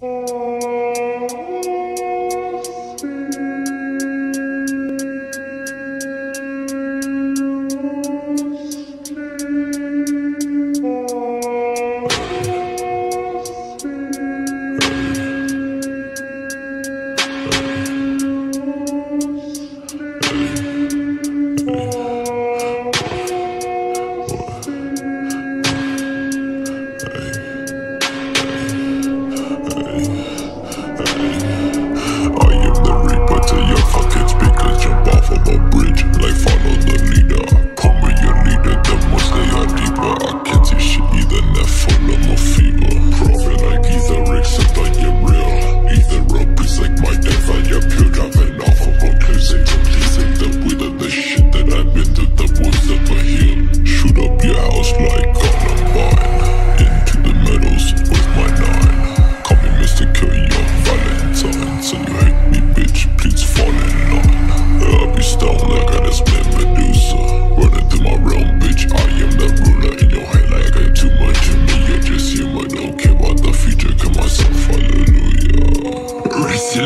Música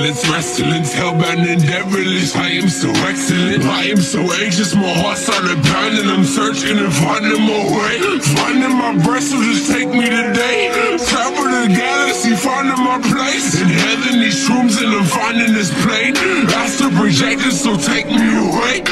pestilence, wrestlings, hellbound and devilish. I am so excellent, I am so anxious, my heart started pounding. I'm searching and finding my way, finding my breath, so just take me today. Travel the galaxy, finding my place. In heaven, these shrooms, and I'm finding this plane. Master projected, so take me away.